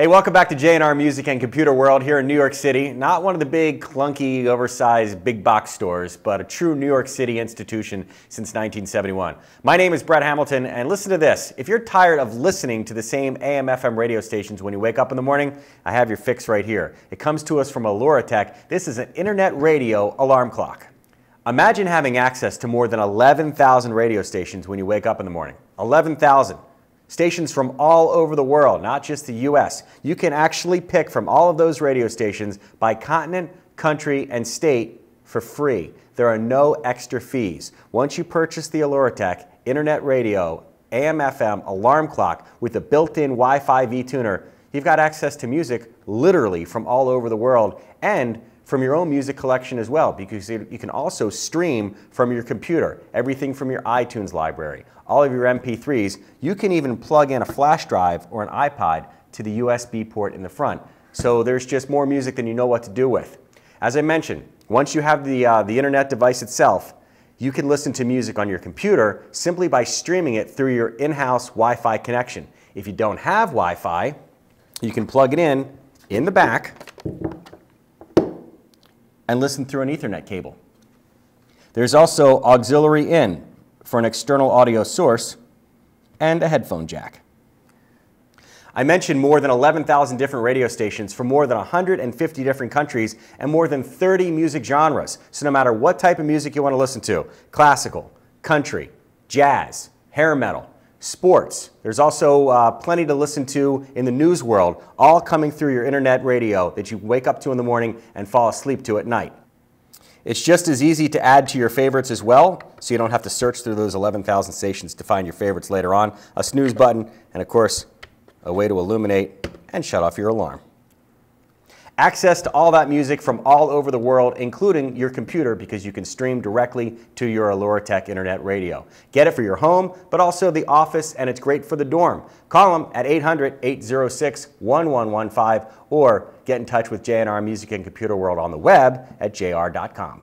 Hey, welcome back to J&R Music and Computer World here in New York City. Not one of the big, clunky, oversized big box stores, but a true New York City institution since 1971. My name is Brett Hamilton, and listen to this. If you're tired of listening to the same AM FM radio stations when you wake up in the morning, I have your fix right here. It comes to us from Tech. This is an internet radio alarm clock. Imagine having access to more than 11,000 radio stations when you wake up in the morning. 11,000. Stations from all over the world, not just the US. You can actually pick from all of those radio stations by continent, country, and state for free. There are no extra fees. Once you purchase the Aluratek Internet Radio AM FM alarm clock with a built-in Wi-Fi V-tuner, you've got access to music literally from all over the world and from your own music collection as well because you can also stream from your computer, everything from your iTunes library, all of your MP3s. You can even plug in a flash drive or an iPod to the USB port in the front. So there's just more music than you know what to do with. As I mentioned, once you have the, uh, the internet device itself, you can listen to music on your computer simply by streaming it through your in-house Wi-Fi connection. If you don't have Wi-Fi, you can plug it in in the back and listen through an Ethernet cable. There's also auxiliary in for an external audio source and a headphone jack. I mentioned more than 11,000 different radio stations from more than 150 different countries and more than 30 music genres. So no matter what type of music you want to listen to, classical, country, jazz, hair metal, sports. There's also uh, plenty to listen to in the news world, all coming through your internet radio that you wake up to in the morning and fall asleep to at night. It's just as easy to add to your favorites as well, so you don't have to search through those 11,000 stations to find your favorites later on. A snooze button, and of course, a way to illuminate and shut off your alarm. Access to all that music from all over the world, including your computer, because you can stream directly to your Aluratek Internet Radio. Get it for your home, but also the office, and it's great for the dorm. Call them at 800-806-1115 or get in touch with J&R Music and Computer World on the web at jr.com.